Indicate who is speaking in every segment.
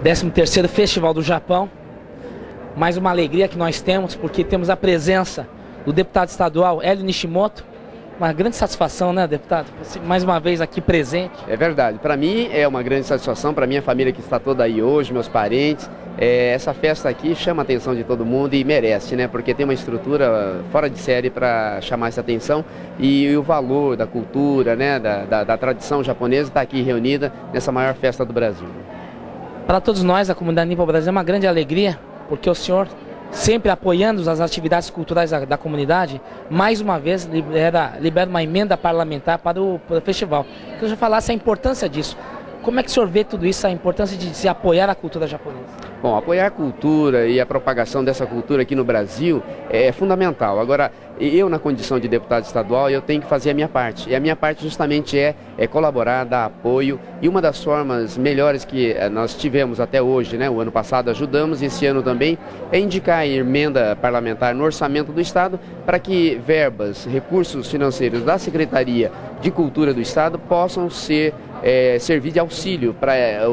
Speaker 1: 13º Festival do Japão. Mais uma alegria que nós temos, porque temos a presença do deputado estadual Hélio Nishimoto. Uma grande satisfação, né, deputado? Mais uma vez aqui presente.
Speaker 2: É verdade. Para mim é uma grande satisfação, para minha família que está toda aí hoje, meus parentes. É, essa festa aqui chama a atenção de todo mundo e merece, né? Porque tem uma estrutura fora de série para chamar essa atenção e, e, o valor da cultura, né? Da, da, da tradição japonesa está aqui reunida nessa maior festa do Brasil.
Speaker 1: Para todos nós, a comunidade Nipo Brasil, é uma grande alegria, porque o senhor sempre apoiando as atividades culturais da, da comunidade, mais uma vez libera, libera uma emenda parlamentar para o, para o festival. Que eu já falasse a importância disso. Como é que o senhor vê tudo isso, a importância de se apoiar a cultura japonesa?
Speaker 2: Bom, apoiar a cultura e a propagação dessa cultura aqui no Brasil é fundamental. Agora, eu na condição de deputado estadual, eu tenho que fazer a minha parte. E a minha parte justamente é, é colaborar, dar apoio. E uma das formas melhores que eh, nós tivemos até hoje, né, o ano passado ajudamos, esse ano também, é indicar a emenda parlamentar no orçamento do Estado para que verbas, recursos financeiros da Secretaria de Cultura do Estado possam ser é, servir de auxílio para é,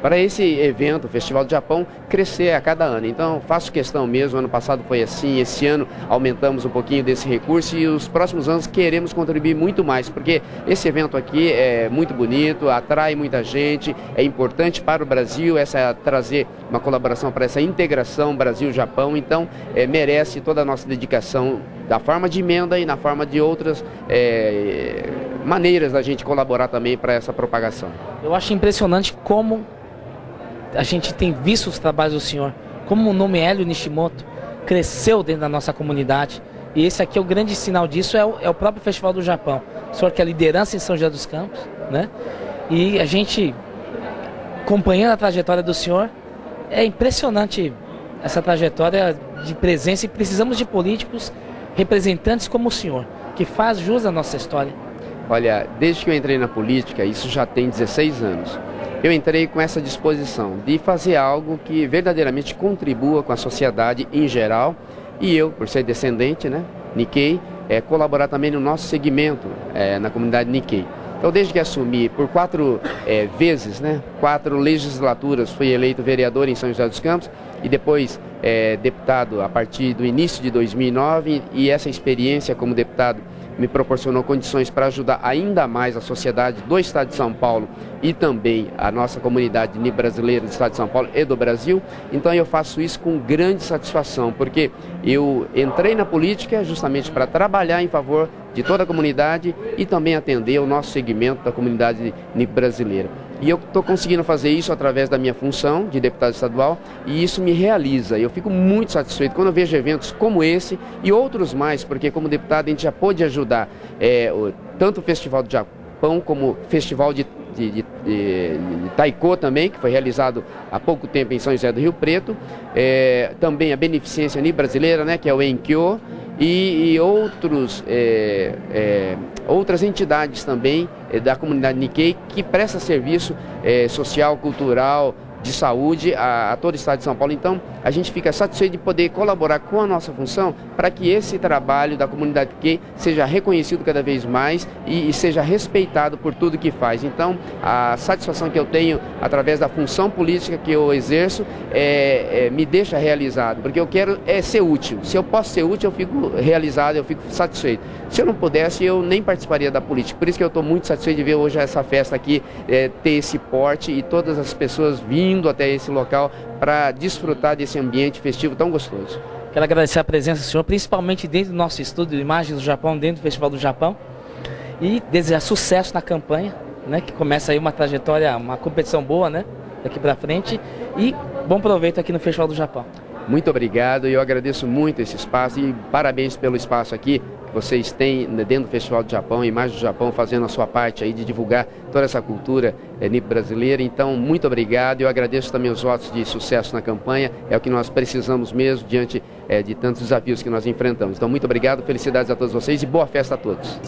Speaker 2: para esse evento, o Festival do Japão, crescer a cada ano. Então, faço questão mesmo, ano passado foi assim, esse ano aumentamos um pouquinho desse recurso e os próximos anos queremos contribuir muito mais, porque esse evento aqui é muito bonito, atrai muita gente, é importante para o Brasil essa trazer uma colaboração para essa integração Brasil-Japão, então é, merece toda a nossa dedicação da forma de emenda e na forma de outras é, maneiras da gente colaborar também para essa propagação.
Speaker 1: Eu acho impressionante como a gente tem visto os trabalhos do senhor, como o nome Hélio Nishimoto cresceu dentro da nossa comunidade. E esse aqui é o grande sinal disso, é o, é o próprio Festival do Japão. O senhor que é liderança em São José dos Campos, né? E a gente, acompanhando a trajetória do senhor, é impressionante essa trajetória de presença e precisamos de políticos representantes como o senhor, que faz jus à nossa história.
Speaker 2: Olha, desde que eu entrei na política, isso já tem 16 anos, eu entrei com essa disposição de fazer algo que verdadeiramente contribua com a sociedade em geral e eu, por ser descendente, né, Nikkei, é, colaborar também no nosso segmento é, na comunidade Nikkei. Então, desde que assumi por quatro é, vezes, né, quatro legislaturas, fui eleito vereador em São José dos Campos e depois é, deputado a partir do início de 2009 e essa experiência como deputado me proporcionou condições para ajudar ainda mais a sociedade do Estado de São Paulo e também a nossa comunidade brasileira do Estado de São Paulo e do Brasil. Então eu faço isso com grande satisfação, porque eu entrei na política justamente para trabalhar em favor de toda a comunidade e também atender o nosso segmento da comunidade brasileira. E eu estou conseguindo fazer isso através da minha função de deputado estadual e isso me realiza. Eu fico muito satisfeito quando eu vejo eventos como esse e outros mais, porque como deputado a gente já pôde ajudar é, tanto o Festival do Japão como o Festival de de, de, de, de Taiko também, que foi realizado há pouco tempo em São José do Rio Preto. É, também a Beneficência Brasileira, né, que é o Enkyo e, e outros, é, é, outras entidades também é, da comunidade Nikkei que presta serviço é, social, cultural, de saúde a, a, todo o estado de São Paulo. Então, a gente fica satisfeito de poder colaborar com a nossa função para que esse trabalho da comunidade Q seja reconhecido cada vez mais e, e, seja respeitado por tudo que faz. Então, a satisfação que eu tenho através da função política que eu exerço é, é, me deixa realizado, porque eu quero é ser útil. Se eu posso ser útil, eu fico realizado, eu fico satisfeito. Se eu não pudesse, eu nem participaria da política. Por isso que eu estou muito satisfeito de ver hoje essa festa aqui, é, ter esse porte e todas as pessoas vindo indo até esse local para desfrutar desse ambiente festivo tão gostoso.
Speaker 1: Quero agradecer a presença do senhor, principalmente dentro do nosso estúdio Imagens do Japão, dentro do Festival do Japão. E desejar sucesso na campanha, né? Que começa aí uma trajetória, uma competição boa, né? Daqui para frente. E bom proveito aqui no Festival do Japão.
Speaker 2: Muito obrigado, eu agradeço muito esse espaço e parabéns pelo espaço aqui vocês têm dentro do Festival do Japão, Imagens do Japão, fazendo a sua parte aí de divulgar toda essa cultura é, brasileira. Então, muito obrigado, eu agradeço também os votos de sucesso na campanha, é o que nós precisamos mesmo diante é, de tantos desafios que nós enfrentamos. Então, muito obrigado, felicidades a todos vocês e boa festa a todos.